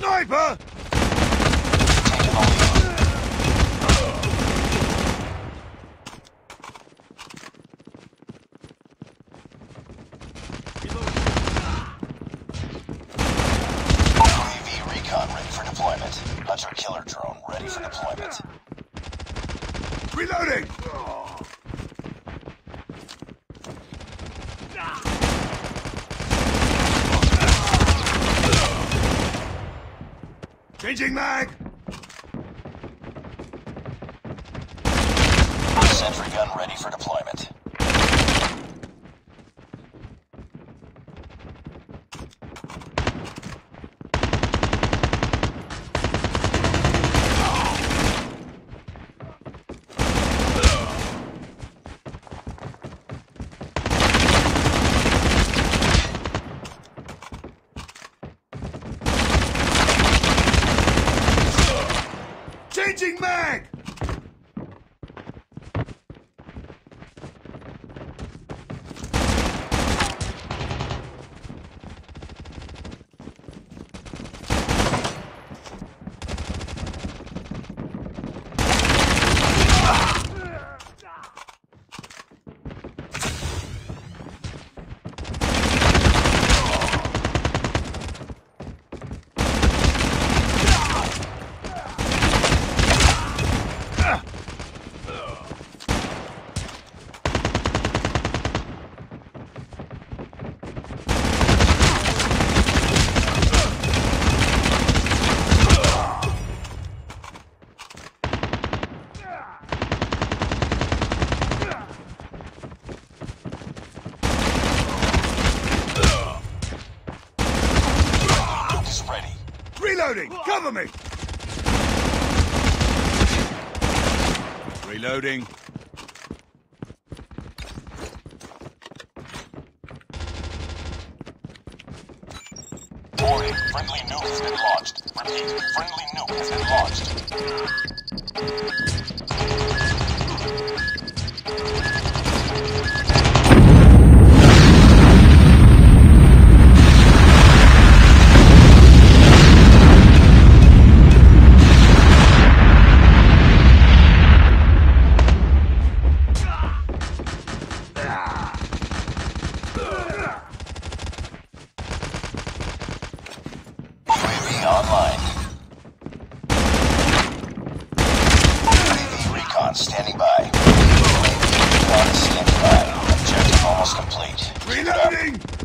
Sniper! Taking the lead. UAV recon ready for deployment. Hunter killer drone ready for deployment. Reloading! Changing mag! Sentry gun ready for deployment. Changing mag! Nuke is ready. Reloading! Cover me! Reloading. Warning, friendly nuke has been launched. Repeat, friendly nuke has been launched. online. Recon standing by. Recon standing by. Objective almost complete. Reloading!